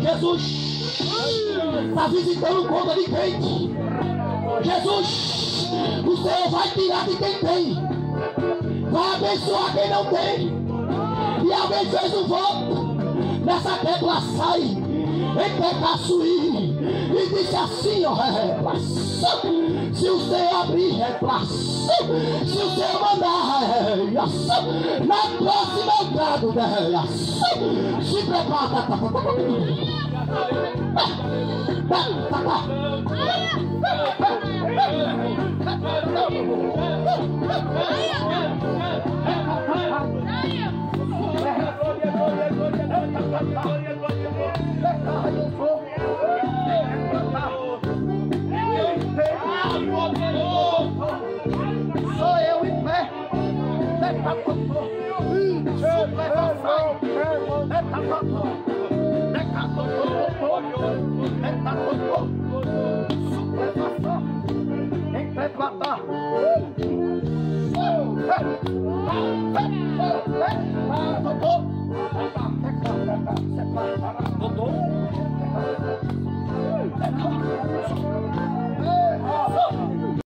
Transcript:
Jesus! Está visitando conta de quem? Jesus, o Senhor vai tirar de quem tem, vai abençoar quem não tem. E alguém fez um voto. Nessa tecla sai. Em pecaçuí e disse assim, ó, replação. Se o Senhor abrir, replação. Se o Senhor mandar, reação. Na próxima entrada, reação. Se prepara. Sou Netta contro, c'è l'eroe, netta contro, netta contro, netta contro, supremata, increpata. Thank you.